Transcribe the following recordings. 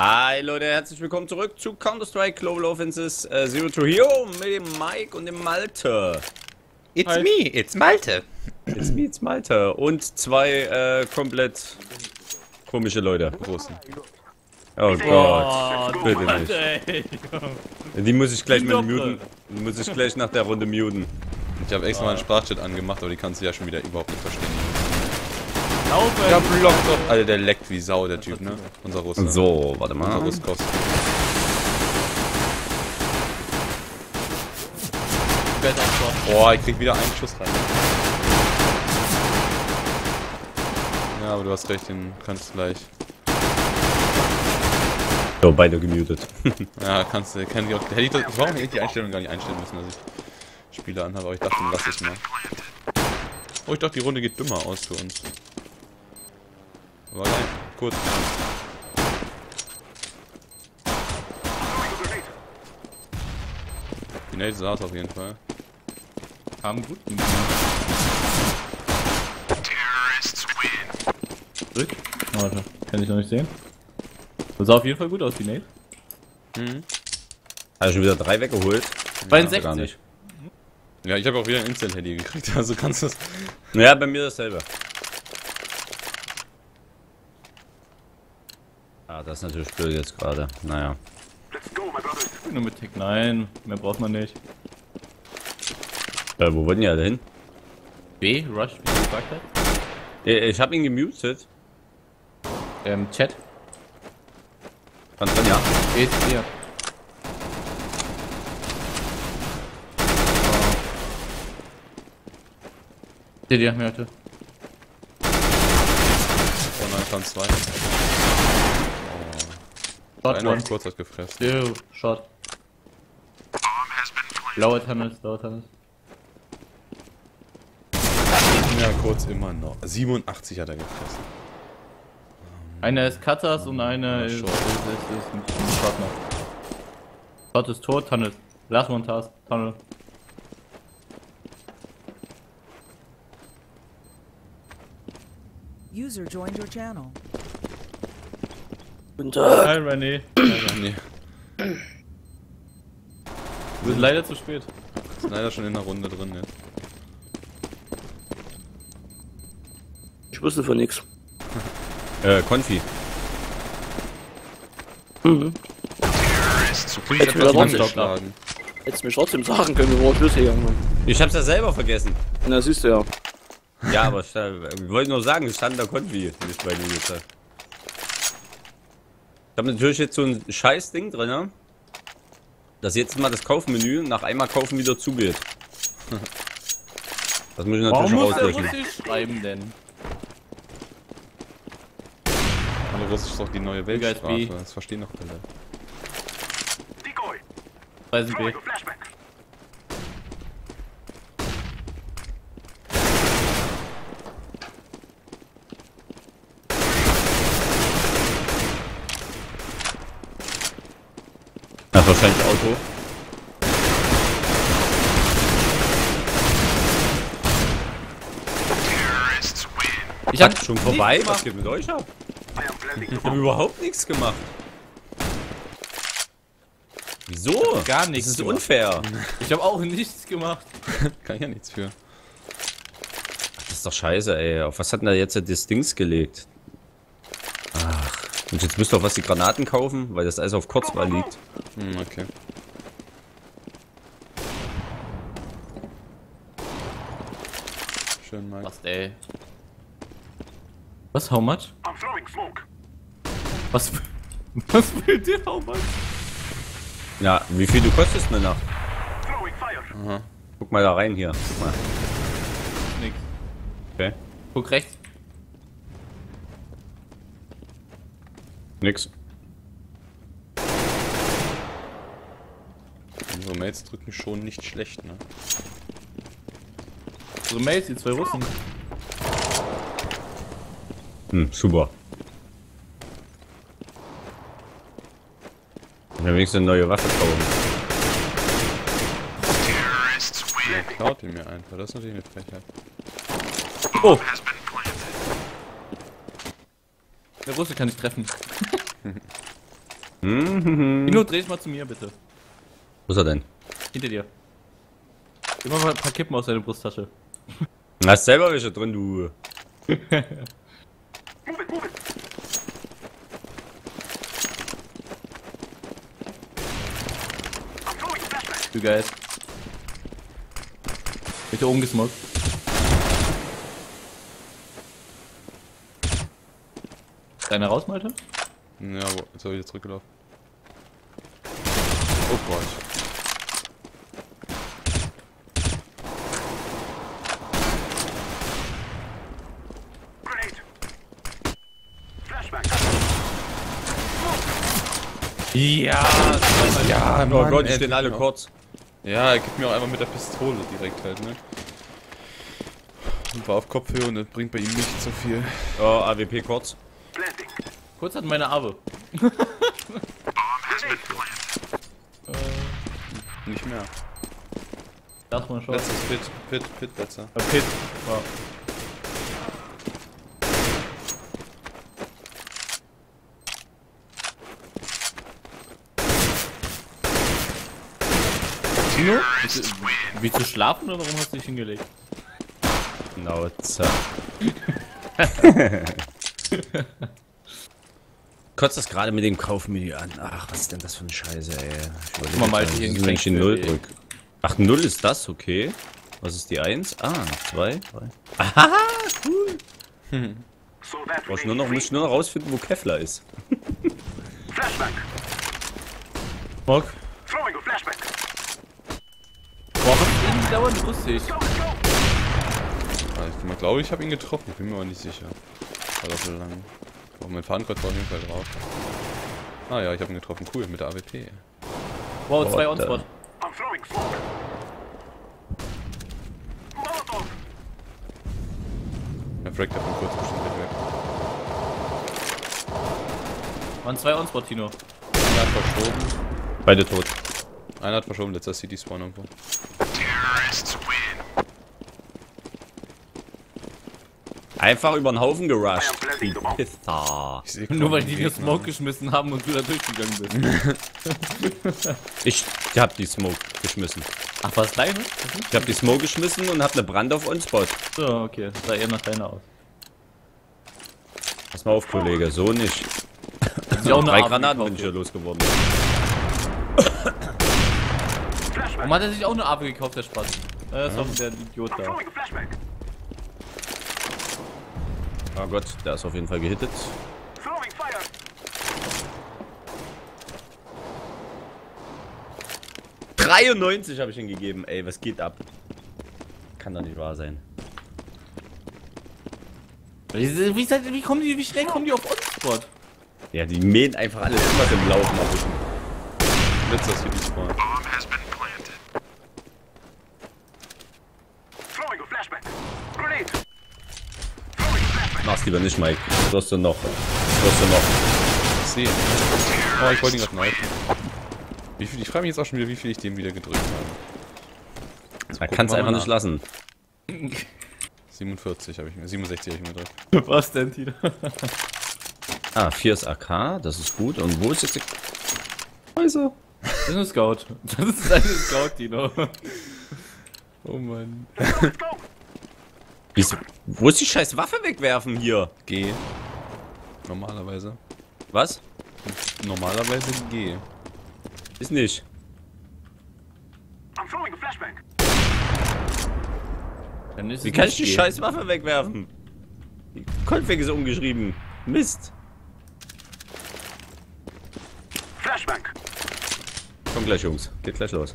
Hi Leute, herzlich willkommen zurück zu Counter-Strike Global Offenses äh, Zero to Hero mit dem Mike und dem Malte. It's Hi. me, it's Malte. It's me, it's Malte. Und zwei äh, komplett komische Leute. Großen. Oh Gott, oh, bitte nicht. Ey. Die muss ich gleich mal muten. Die muss ich gleich nach der Runde muten. Ich habe extra mal einen Sprachchat angemacht, aber die kannst du ja schon wieder überhaupt nicht verstehen. Laufen! Ja, block doch! Alter, der leckt wie Sau, der Typ, ne? Unser Russe. So, warte mal. Unser Ruskos. Boah, ich krieg wieder einen Schuss rein. Ja, aber du hast recht, den kannst du gleich. So, beide gemutet. ja, kannst du, kann ich auch. Hätte ich, das, warum hätte ich die Einstellung gar nicht einstellen müssen, dass ich Spieler anhabe, aber ich dachte, lass es mal. Oh, ich dachte, die Runde geht dümmer aus für uns. Nein, kurz. Die Nate saß auf jeden Fall. Haben gut. Zurück. Warte, kann ich noch nicht sehen. Das sah auf jeden Fall gut aus, die Nate. Mhm. Hast du schon wieder drei weggeholt? 62. Ja, nicht. Ja, ich habe auch wieder ein Instant-Handy gekriegt, also kannst du es. Ja, bei mir dasselbe. Ah, das ist natürlich blöd jetzt gerade. Naja. Nur mit Tech 9, mehr braucht man nicht. Äh, wo wollen die alle hin? B, Rush, wie du gesagt hast. Ich hab ihn gemutet. Ähm, Chat. Ganz drin, ja. Geht hier. Die, die haben wir heute. Oh nein, kann zwei. Oh. Shot Einer kurz hat gefressen. Yo, Shot. Blauer Tunnels, blauer Tunnels. Ja, kurz immer noch. 87 hat er gefressen. Einer ist Katas und einer ist, ist, ist, ist, ist Shot noch. Shot ist tot, Tunnel. Last one task, Tunnel. User joined your channel. Guten Tag. Hi René. Hi René. Wir sind leider zu spät. Ist leider schon in der Runde drin jetzt. Ich wusste von nix. äh, Konfi. Mhm. Etwas angeschlagen. Hättest mir trotzdem sagen können, wo Schluss gegangen haben. Ich hab's ja selber vergessen. Na, siehst du ja. Ja, aber ich, ich wollte nur sagen, es stand da Konfi, nicht bei mir jetzt. Ich habe natürlich jetzt so ein scheiß Ding drin, ne? dass jetzt mal das Kaufmenü nach einmal kaufen wieder zugeht. Das muss ich natürlich Warum muss. Der Russisch schreiben denn? Hallo, Russisch ist doch die neue Weltsprache. Das verstehen doch alle. Weisen B. wahrscheinlich Auto. Ich hab schon vorbei. Was geht mit euch ab? Ich hab überhaupt nichts gemacht. Wieso? Gar nichts. Das ist gemacht. unfair. Ich habe auch nichts gemacht. Kann ich ja nichts für. Das ist doch scheiße, ey. Auf was hat denn da jetzt das Dings gelegt? Und jetzt müsst ihr auch was die Granaten kaufen, weil das alles auf Kurzwahl liegt. Hm, okay. Schön, Mike. Was, ey? Was, how much? Was, was will der, how much? Ja, wie viel du kostest mir nach? Aha. Guck mal da rein hier. Guck mal. Nix. Okay. Guck rechts. Nix. Unsere Mates drücken schon nicht schlecht, ne? Unsere Mates, die zwei Russen. Hm, super. Ich will wenigstens eine neue Waffe kaufen. Ja, klaut die mir einfach. Das ist natürlich eine Frechheit. Oh! Der Russe kann ich treffen. Mhm. Dino, dreh dich mal zu mir, bitte. Wo ist er denn? Hinter dir. Immer mal ein paar Kippen aus deiner Brusttasche. Hast selber welche drin, du. Du Geist. Bitte oben gesmockt. Deiner raus, Malte? Ja, jetzt habe ich jetzt zurückgelaufen. Oh Gott. Ja! Ja, Oh Gott, die stehen alle kurz. Ja, er gibt mir auch einfach mit der Pistole direkt halt, ne? Und war auf Kopfhöhe und das bringt bei ihm nicht so viel. Oh, AWP kurz. Kurz hat meine Arbe. Nicht mehr. Lass mal schauen. Letztes Pit, Pit, Pit, letzter. Äh, Pit. Ja. Tino? Willst du schlafen oder warum hast du dich hingelegt? Nauze. Kotzt das gerade mit dem Kaufmenü an. Ach, was ist denn das für eine Scheiße, ey. Ich überlege mal, mal hier ein ich die Getränk Null drück. Ach, Null ist das, okay. Was ist die Eins? Ah, zwei. Aha, cool. Brauchst nur noch, muss ich nur noch rausfinden, wo Kevlar ist. Bock. Boah, was ist denn dauernd lustig? Ah, Ich glaube, ich habe ihn getroffen, ich bin mir aber nicht sicher. War doch so lang. Aber mein Fahnenkreuz war auf jeden Fall drauf. Ah ja, ich habe ihn getroffen. Cool, mit der AWP. Wow, zwei On-Spot. Der Frag hat ihn kurz bestimmt weg. Waren zwei On-Spot, Tino. Einer hat verschoben. Beide tot. Einer hat verschoben, letzter City Spawn irgendwo. Einfach über den Haufen gerusht. Die sehe Nur weil die dir. Smoke geschmissen haben und du da durchgegangen bist. Ich hab die Smoke geschmissen. Ach, was deine? Ich hab die Smoke geschmissen und hab eine Brand auf On-Spot. So, okay. Das sah eher nach deiner aus. Pass mal auf, Kollege, so nicht. Sich auch eine Drei Granaten bin ich hier losgeworden. Warum hat er sich auch eine Arme gekauft, der Spaß? Äh, das war der Idiot da. Oh Gott, der ist auf jeden Fall gehittet. ...93 habe ich ihm gegeben. Ey, was geht ab? Kann doch nicht wahr sein. Wie, wie, wie, kommen die, wie schnell kommen die auf On-Spot? Ja, die mähen einfach alles was im Laufen erwischen. Letzter City Spawn. Mach's lieber nicht, Mike. Du hast du noch. Du hast du noch. Ich sehe. Oh, ich wollte ihn gerade knifen. Wie viel, ich frage mich jetzt auch schon wieder, wie viel ich dem wieder gedrückt habe. Man gucken kann's wir einfach nicht lassen. 47 habe ich mir, 67 habe ich mir gedrückt. Was denn, Tino? Ah, 4 ist AK, das ist gut. Und wo ist jetzt die... Also. Das ist ein Scout. Das ist ein Scout, Tino. Oh Mann. Wieso? Wo ist die scheiß Waffe wegwerfen hier? G. Normalerweise. Was? Normalerweise G. Ist nicht. Dann ist Wie kann ich die G. scheiß Waffe wegwerfen? Die Config ist umgeschrieben. Mist. Komm gleich, Jungs. Geht gleich los.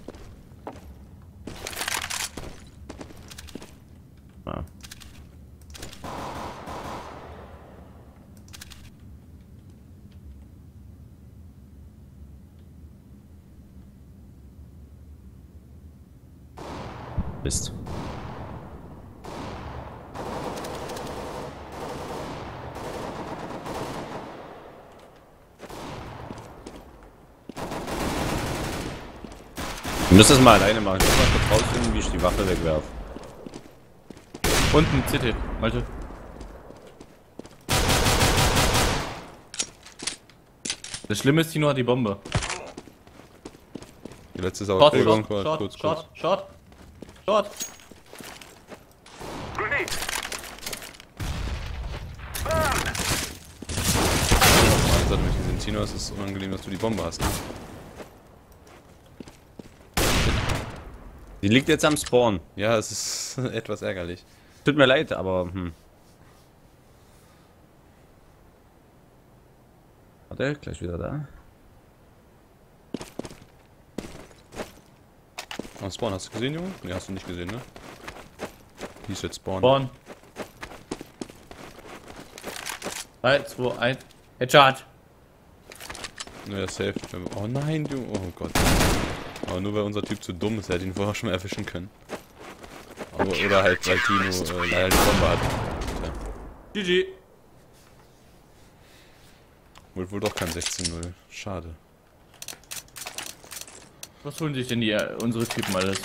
Mist. Ich muss das mal alleine machen. Ich muss mal kurz rausfinden, wie ich die Waffe wegwerfe. Unten, CT. Malte. Das Schlimme ist, Tino hat die Bombe. Die letzte ist aber Short, short, short, kurz, kurz. short, short, short. Jetzt hat mich gesehen. Tino, es ist unangenehm, dass du die Bombe hast. Die liegt jetzt am Spawn. Ja, es ist etwas ärgerlich. Tut mir leid, aber hm. Warte, gleich wieder da. Spawn, hast du gesehen, Junge? Ne, hast du nicht gesehen, ne? Hieß jetzt Spawn. Spawn. 3, 2, 1. Headshot. Naja, safe. Oh nein, du. Oh Gott. Aber nur weil unser Typ zu dumm ist, er hätte ihn vorher schon mal erwischen können. Aber, oder halt, weil Tino äh, leider die Bombe hat. Tja. GG. Wohl, wohl doch kein 16-0. Schade. Was holen sich denn die, äh, unsere Typen alles?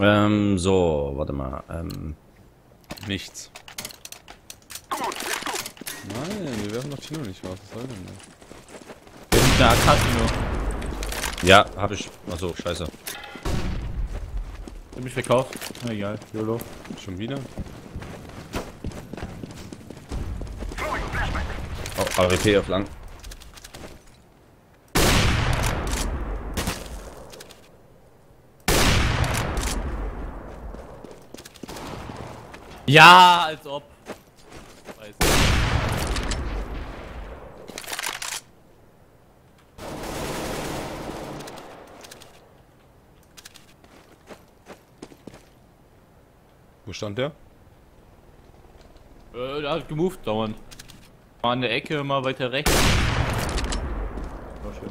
Ähm, so, warte mal. Ähm, Nichts. Nein, wir werfen doch Tino nicht raus. Was soll denn das? Wir sind eine AK, Tino. ja, hab ich. Achso, scheiße. Hab mich verkauft. Na egal, YOLO. Schon wieder? Oh, AWP auf lang. Ja, als ob. Weiß. Wo stand der? Äh, der hat gemoved dauernd. Mal an der Ecke, mal weiter rechts. War schön.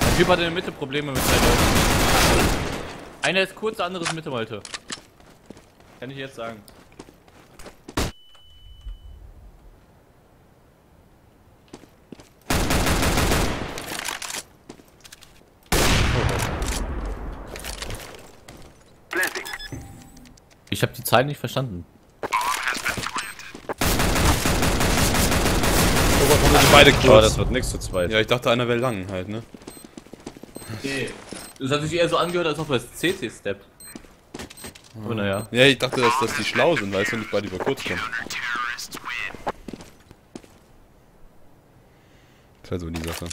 Der Typ hatte in der Mitte Probleme mit Zeitlaufen. Einer ist kurz, der andere ist Mitte, Malte. Kann ich jetzt sagen. Ich habe die Zahl nicht verstanden. Beide Aber das wird nichts zu zweit. Ja, ich dachte, einer wäre lang halt, ne? Okay. Das hat sich eher so angehört, als ob das CC steppt. Aber naja. Ja, ich dachte, dass, dass die schlau sind, weil es ja nicht beide über kurz kommen. Das ist halt so die Sache.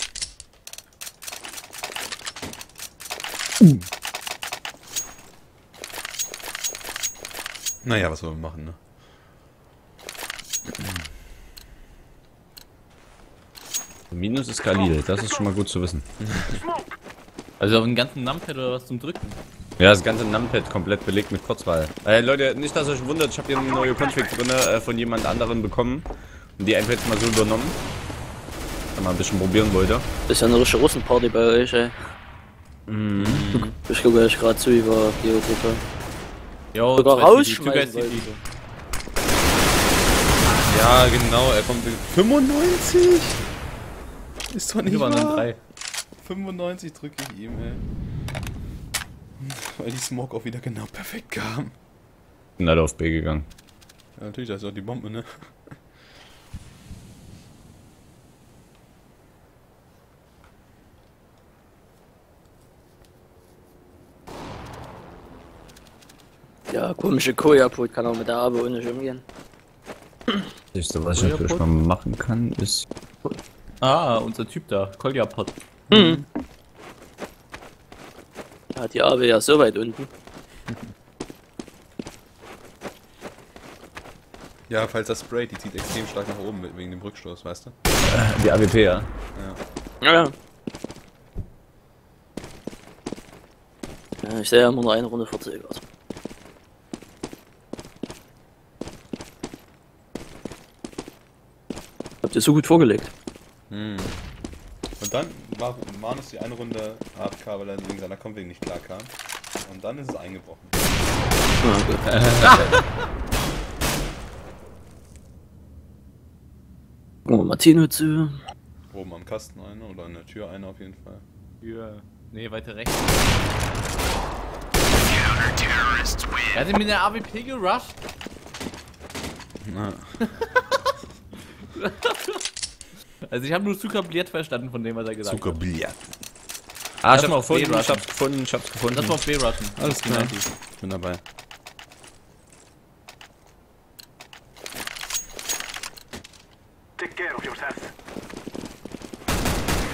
Naja, was wollen wir machen, ne? Minus ist Khalil, das ist schon mal gut zu wissen. Also auf den ganzen Numpad oder was zum Drücken? Ja, das ganze Numpad komplett belegt mit Kurzwahl. Äh, Leute, nicht, dass ihr euch wundert, ich habe hier eine neue Config drin äh, von jemand anderen bekommen. Und die einfach jetzt mal so übernommen. Wenn man ein bisschen probieren wollte. Das ist ja eine richtige Russenparty bei euch, ey. Ich gucke euch gerade zu über GeoTV. Jo, Sogar rausschmeißen wollte. Ja, genau, er kommt. 95? Ist doch nicht Hier waren dann wahr. drei. 95 drücke ich ihm, ey. Weil die Smoke auch wieder genau perfekt kam. Bin leider auf B gegangen. Ja, natürlich, da ist auch die Bombe, ne? Ja, komische Koja-Put kann auch mit der Abe ohne umgehen. Das Nächste, was ich natürlich mal machen kann, ist. Ah, unser Typ da, Koljapot. Ja, die Abe ja so weit unten. Ja, falls das Spray, die zieht extrem stark nach oben wegen dem Rückstoß, weißt du? Die AWP, ja. Ja, ja. Ja, ich sehe ja immer nur eine Runde verzögert. Habt ihr so gut vorgelegt? Hm. Dann war Manus die eine Runde AFK, weil er wegen seiner Comping nicht klar kam. Und dann ist es eingebrochen. Martino zu. Oben am Kasten eine oder an der Tür eine auf jeden Fall. Ja. Nee, weiter rechts. Er hat ihn mit der AWP gerusht. Na, Also ich habe nur Zuckerbliert verstanden von dem, was er gesagt hat. Zuckerbillard. Ah, Lass ich mal hab's auf B gefunden, ich hab's gefunden, ich hab's gefunden. Lass mal auf B rushen. Alles klar. Ich bin dabei. Take care of yourself.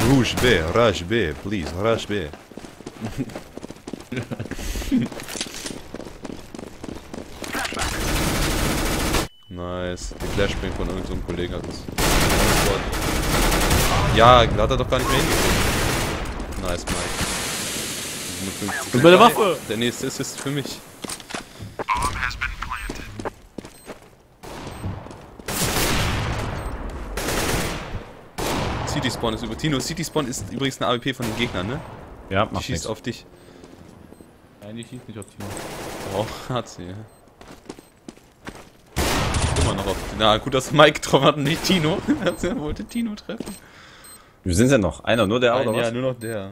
Rouge B, Rush B, please, Rush B. nice. Die Flashbang von irgendeinem so Kollegen hat uns. Ja, da hat er doch gar nicht mehr hingekriegt. Nice, Mike. Mit 50. Und meine Waffe! Der nächste ist, ist für mich. City Spawn ist über. Tino, City Spawn ist übrigens eine AWP von den Gegnern, ne? Ja, Die mach schießt nichts. auf dich. Nein, die schießt nicht auf Timo. Oh, hat sie. ja. Immer noch auf. Na gut, dass Mike getroffen hat und nicht Tino. er wollte Tino treffen. Wir sind ja noch. Einer, nur der, oder Nein, ja, was? nur noch der.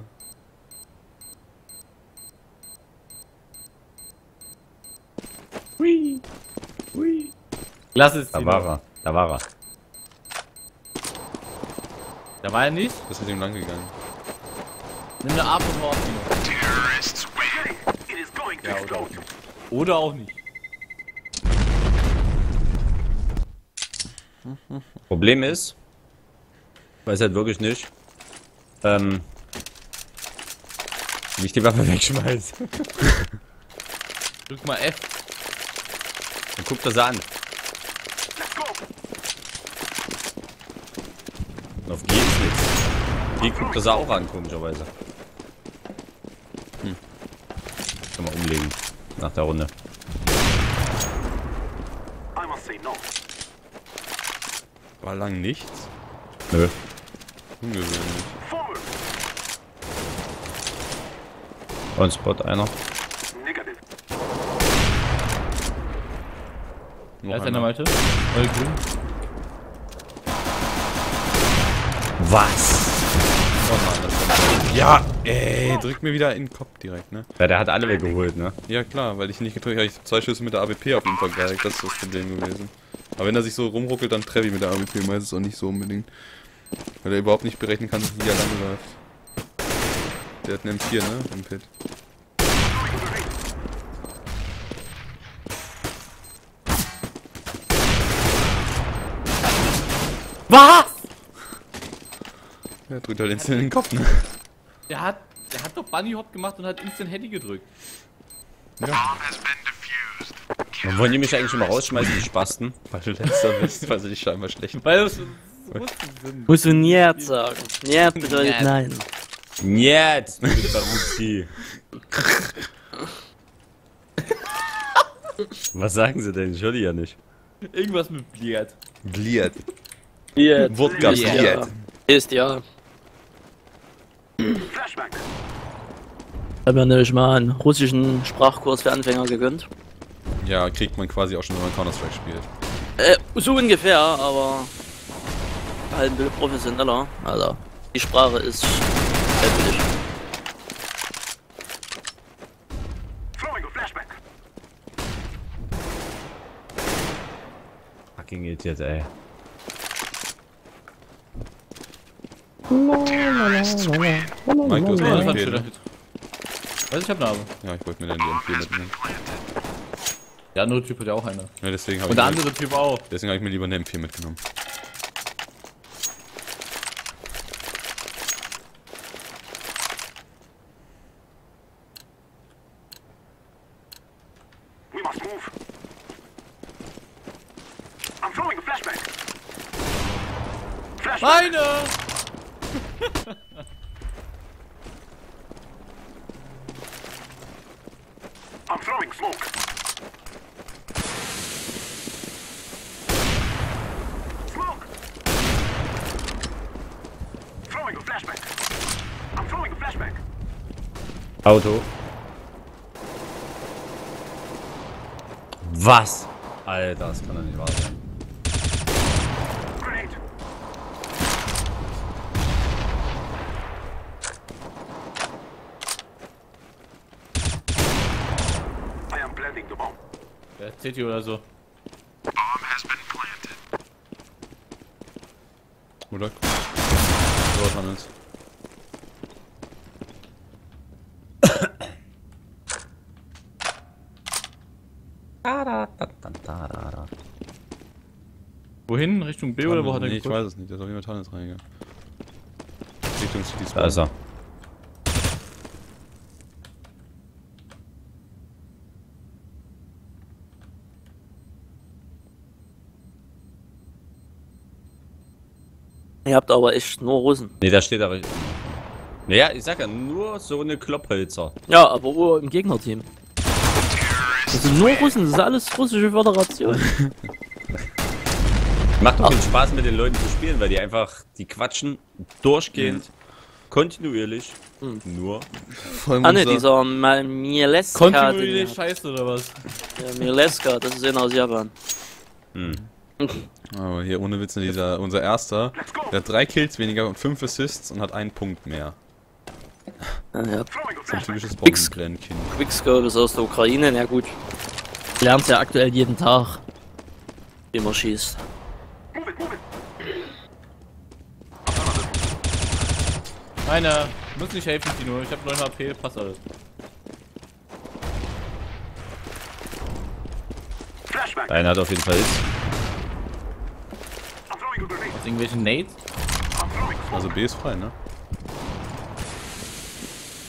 Lass es, Da war er. Da war er. Da war er nicht. Das ist ihm lang gegangen. Nimm eine Ab und auf Timo. Terrorists win. It is going to Ja, oder auch nicht. Oder auch nicht. Problem ist, weiß halt wirklich nicht, ähm, wie ich die Waffe wegschmeiß. Drück mal F. Dann guckt das an. Let's go. Und auf G ist nichts. G guckt das auch an, komischerweise. Hm. Kann man umlegen. Nach der Runde. I must say no. War lang nichts. Nö. Ungewöhnlich. On Spot einer. Noch Da ist einer. Malte. Oder grün. Was? Oh Mann, das Ja, ey, drück mir wieder in den Kopf direkt, ne? Ja, der hat alle weggeholt, ne? Ja klar, weil ich nicht gedrückt habe. Ich hab zwei Schüsse mit der AWP auf ihn vergeigt. Das ist das Problem gewesen. Aber wenn er sich so rumruckelt, dann treffe ich mit der AWP meistens auch nicht so unbedingt. Weil er überhaupt nicht berechnen kann, wie er lang läuft. Der hat einen M4, ne? Im Pit. Was? Ja, drückt halt instant in den Kopf, ne? Der hat, der hat doch Bunny Hop gemacht und hat Instant Handy gedrückt. Und wollen die mich eigentlich schon mal rausschmeißen, die Spasten? Weil du letzter bist, weil sie dich scheinbar schlecht Weil so Russen sind. Musst du Niet sagen. Niet bedeutet Niet. nein. Jetzt, du bist Baruski. Was sagen sie denn? Ich höre die ja nicht. Irgendwas mit Bliert. Gliert. Niet. Wodka Ja. gliert. Ist ja. Flashback. Hab mir nämlich mal einen russischen Sprachkurs für Anfänger gegönnt. Ja, kriegt man quasi auch schon, wenn man Counter-Strike spielt. Äh, so ungefähr, aber ein bisschen professioneller. Also, die Sprache ist heftig. Fucking Idiot, ey. Mike, du hast eine MP, ne? Was? Ich hab eine Arme. Ja, ich wollte mir dann die MP mitnehmen. Der andere Typ hat ja auch eine. Ja, deswegen habe Und ich, der andere Typ auch. deswegen hab ich mir lieber eine MP mitgenommen. Auto. Was? Alter, das kann doch nicht wahr sein. Der City oder so. Oder? So was an uns. Wohin? Richtung B oder wo hat er nee, ich geguckt? weiß es nicht. Der ist auf jeden Fall Hannes reingegangen. Richtung City Da ist er. Ihr habt aber echt nur Russen. Nee, da steht aber. Naja, ich sag ja, nur so eine Klopphölzer. Ja, aber oh, im Gegnerteam. Das sind nur Russen, das ist alles russische Föderation. Macht doch viel Spaß mit den Leuten zu spielen, weil die einfach, die quatschen durchgehend, kontinuierlich, nur. Vor allem Ah ne, dieser Mieleska. Kontinuierlich scheiße oder was? Ja, Mieleska, das ist einer aus Japan. Aber hier ohne Witz, dieser, unser erster, der hat drei Kills weniger und fünf Assists und hat einen Punkt mehr. Ja, ja. So ein typisches. Bombengrennkind. Quickscope ist aus der Ukraine, na gut. Lernt ja aktuell jeden Tag, wie man schießt. Einer, muss nicht helfen, Tino. Ich hab 9 HP, passt alles. Flashback. Der eine hat auf jeden Fall Hits. Grenade. Aus irgendwelchen Nades? Also B ist frei, ne?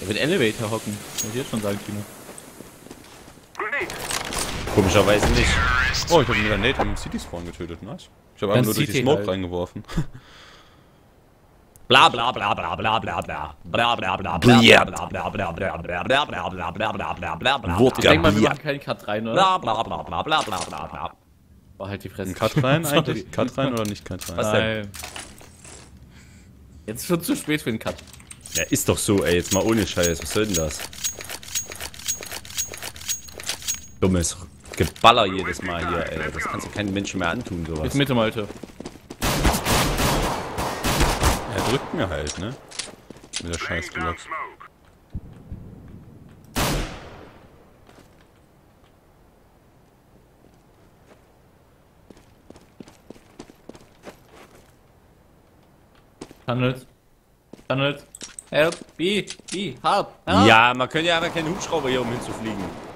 Der wird Elevator hocken. Muss ich jetzt schon sagen, Tino. Komischerweise nicht. Oh, ich habe mit der Nate im City Spawn getötet, nice. Ich habe Ganz einfach nur durch die Smoke halt. reingeworfen. Bla bla bla bla bla bla bla. Bla bla bla bla bla bla bla bla bla bla bla bla bla bla bla bla bla bla bla. Ich denke mal, wir machen keinen Cut rein, oder? Bla bla bla bla bla bla bla bla. War halt die Fresse. Cut rein eigentlich? Cut rein oder nicht Cut rein? Was denn? Nein. Jetzt ist schon zu spät für den Cut. Ja, ist doch so, ey, jetzt mal ohne Scheiß, was soll denn das? Dummes Geballer jedes Mal hier, ey. Das kannst du keinen Menschen mehr antun, sowas. Jetzt Mitte, Malte. Er drückt mir halt, ne? Mit der scheiß Glock. Tunnels. Tunnels. Help. B. B. Help. Help. Ja, man könnte ja aber keinen Hubschrauber hier, um hinzufliegen.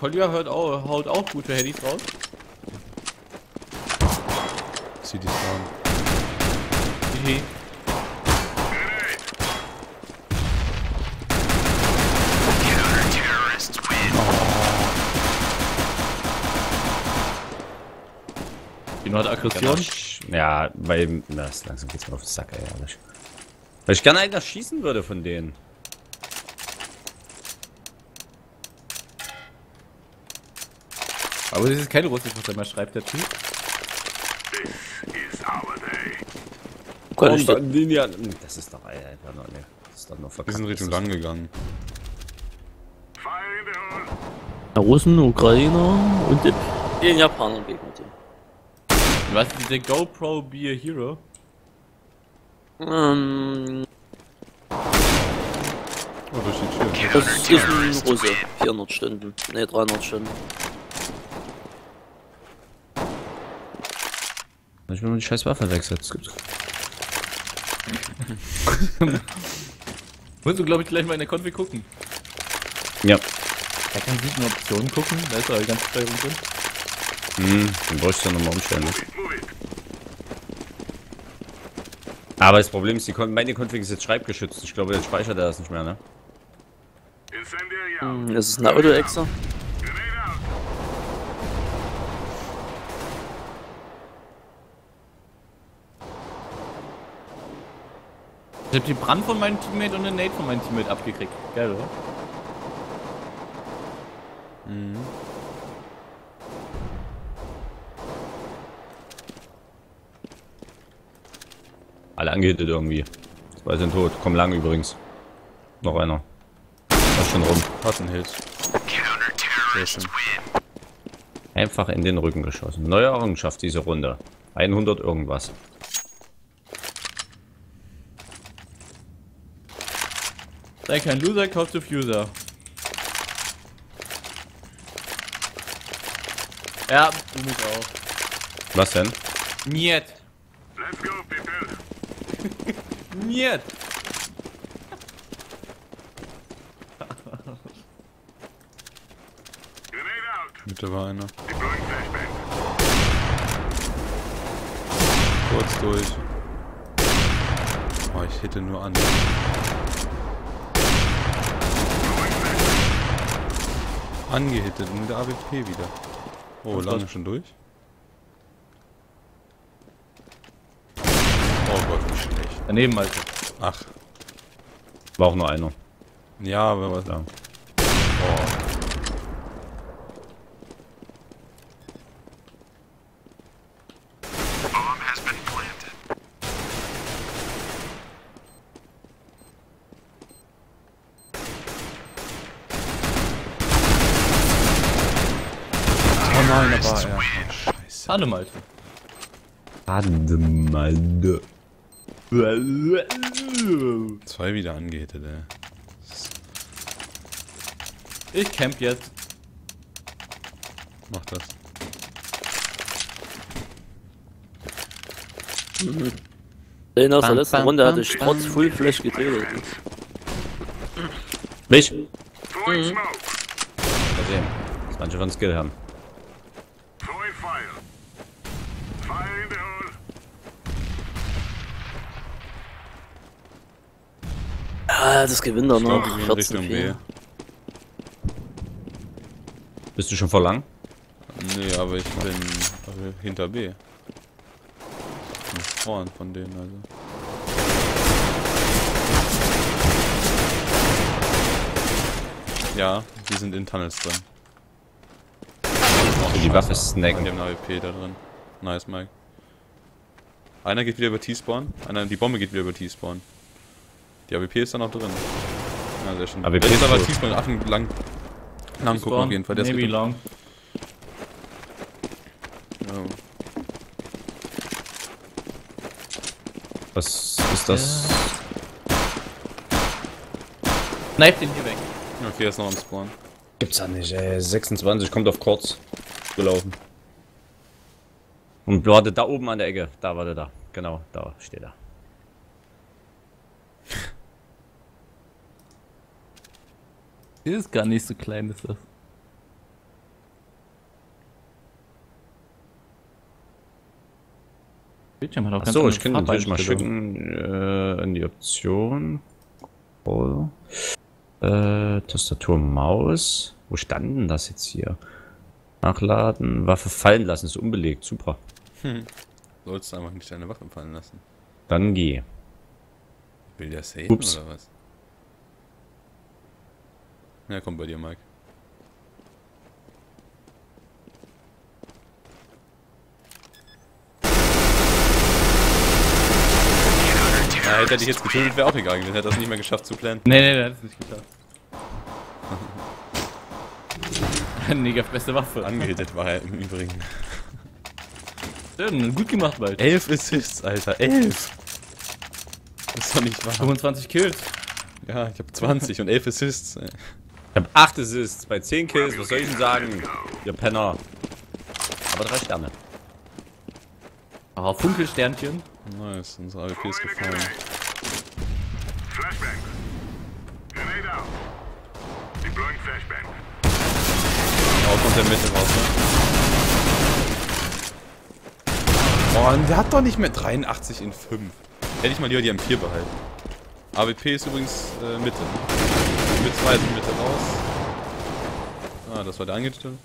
Kolja hört auch, haut auch gute Handys raus. City Spawn. Hihi. Tino hat Aggression. Ja, weil. Na, das- langsam geht's mir auf den Sack, ey, ehrlich. Weil ich gerne einer schießen würde von denen. Aber das ist kein Russisch, was er mal schreibt, der Typ. Linie. Das ist doch, einfach nur, ne. Das ist doch nur Wir verkackt. sind Richtung Das lang ist- gegangen. Russen, Ukrainer und den, den Japanern im Gegnerteam. Was ist diese GoPro Be a Hero? Ähm, Oh, durch die Tür. das ist ein Russe. 400 Stunden. Ne, 300 Stunden. Ich will mal die scheiß Waffe gibt's. Musst du, glaube ich, gleich mal in der Config gucken. Ja. Da kann sieben Optionen gucken. Da ist aber die ganze Steuerung drin. Hm, dann bräuchte ich dann nochmal umstellen. Ne? Aber das Problem ist, die Kon meine Config ist jetzt schreibgeschützt. Ich glaube, der speichert er das nicht mehr, ne? Hm, Das ist eine Auto-Exa. Ich hab die Brand von meinem Teammate und den Nate von meinem Teammate abgekriegt. Geil, oder? Alle angehittet irgendwie. Zwei sind tot. Komm lang übrigens. Noch einer. Das schon rum. Hat einen Hit. Sehr schön. Einfach in den Rücken geschossen. Neue Errungenschaft diese Runde. 100 irgendwas. Sei kein Loser, kauf Diffuser. Ja, du mich auch. Was denn? Niet. Let's go, people. Niet. Mitte war einer. Kurz durch. Oh, ich hitte nur an. Angehittet mit der AWP wieder. Oh, Was lange schon durch? Oh Gott, wie schlecht. Daneben, Alter. Ach, War auch nur einer. ja, aber was. Ja. Oh. Bomb has been planted. oh nein, da war er. Oh, Hallo, Malte. Ademalde. Zwei wieder angehittet, ey. Ich camp jetzt. Mach das. Den aus der letzten bam, Runde bam, hatte ich trotz Full Flash getötet. Mich? Smoke. Mal sehen. Was manche von Skill haben. Ah, das gewinnt Ich noch. glaube, wir gehen Richtung 14 B. Bist du schon vor lang? Nee, aber ich bin also hinter B. Nicht vorn von denen, also. Ja, die sind in Tunnels drin. Die Waffe Und snacken. die haben eine AWP da drin. Nice, Mike. Einer geht wieder über T-Spawn. Einer, die Bombe geht wieder über T-Spawn. Die AWP ist dann auch drin. Ja, sehr schön. AWP Der ist ist aber tot. T-Spawn. Affen lang. Lang gucken auf jeden Fall. Der ist Maybe Richtung- long. Ja. Was ist das? Kneif den hier weg. Okay, er ist noch am Spawn. Gibt's ja nicht, ey. 26 kommt auf kurz gelaufen. Und warte da oben an der Ecke. Da warte da. Genau, da steht er. Ist gar nicht so klein, ist das. Bildschirm hat auch ganz Achso, ich kann natürlich mal schicken äh, in die Option. Oh. Äh, Tastatur, Maus. Wo stand denn das jetzt hier? Nachladen, Waffe fallen lassen, ist unbelegt, super. Sollst du einfach nicht deine Waffe fallen lassen. Dann geh. Will der safe Ups. oder was? Ja, kommt bei dir, Mike. Ja, hätte er dich jetzt getötet, wäre auch egal gewesen. Hätte er es nicht mehr geschafft zu planen. Nee, nee, der hat es nicht geschafft. Neger, beste Waffe. Angehittet war er im Übrigen. Schön, gut gemacht, bald. Elf Assists, Alter. Elf! Das ist doch nicht wahr. 25 Kills. Ja, ich habe 20 und 11 Assists. Ich hab 8 Assists bei 10 Kills, was soll ich denn sagen? Ihr Penner. Aber 3 Sterne. Ah, Funkelsternchen. Nice, unsere AWP ist gefallen. Flashbang. Grenade out. Deploying flashbang. Raus aus der Mitte raus, ne? Oh, und der hat doch nicht mehr 83 in 5. Hätte ich mal lieber die M4 behalten. AWP ist übrigens äh, Mitte. Wir zwei sind Mitte raus. Ah, das war der angestellte.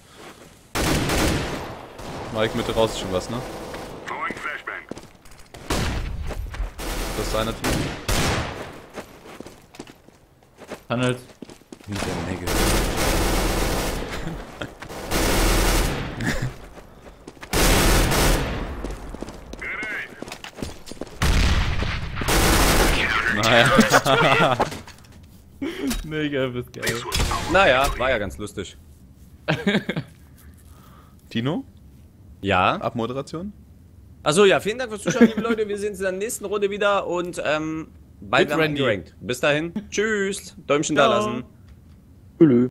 Mike, Mitte raus ist schon was, ne? Das ist einer Team. Handelt. Nicht der Nägel. Naja. Neger, bist geil. Naja, war ja ganz lustig. Tino? Ja. Abmoderation? Achso, ja, vielen Dank fürs Zuschauen, liebe Leute. Wir sehen uns in der nächsten Runde wieder und ähm, bald Mit werden wir Randy. gerankt. Bis dahin. Tschüss. Däumchen da lassen. Tschüss.